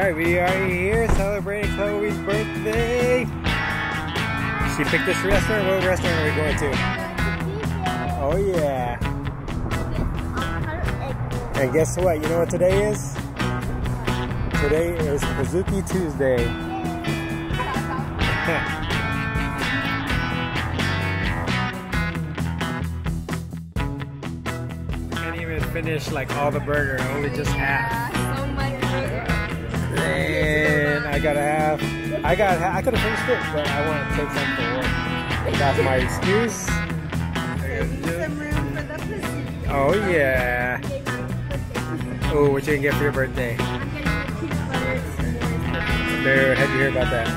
Alright, we are here celebrating Khloe's birthday. She picked this restaurant. What restaurant are we going to? Oh yeah. And guess what? You know what today is? Today is Pizookie Tuesday. Can't even finish like all the burger, only just half. And I gotta have. I got. I could have finished it, but I want to take some for work. That's my excuse. Oh yeah. Oh, what you gonna get for your birthday? I'm getting the peanut butter s'mores. Dude, how'd you hear about that?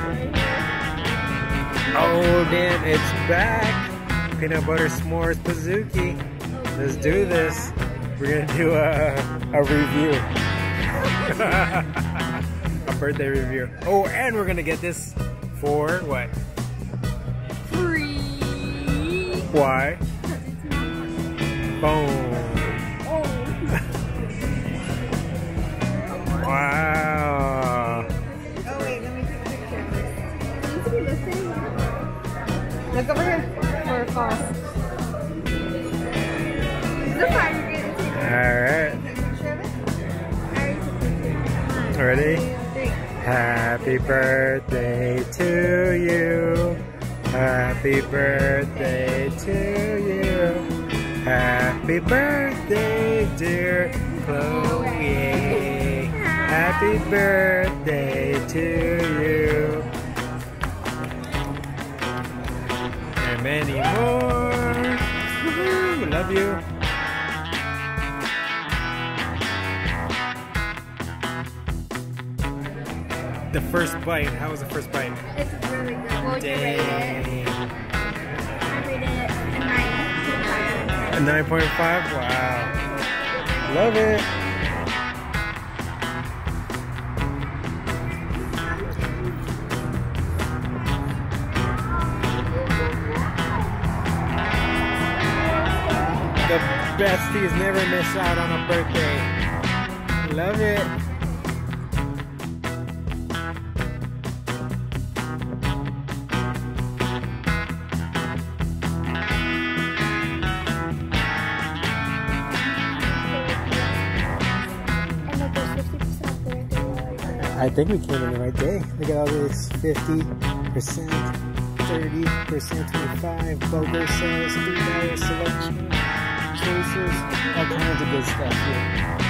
Oh damn, it's back. Peanut butter s'mores Pizookie. Let's do this. We're gonna do a a review. a birthday review. Oh, and we're gonna get this for what? Free. Why? Boom. Oh. Wow. Oh wait, let me take a picture of this. Can you see? Look over here for a false. Ready? Happy birthday to you. Happy birthday to you. Happy birthday, dear Khloe. Happy birthday to you. And many more. Love you. The first bite. How was the first bite? It's really good. What would you rate it? I rate it a 9. A 9.5? Wow. Love it. The besties never miss out on a birthday. Love it. I think we came in the right day. Look at all this 50%, 30%, 25 BOGO sales, $3 selection, choices, all kinds of good stuff here.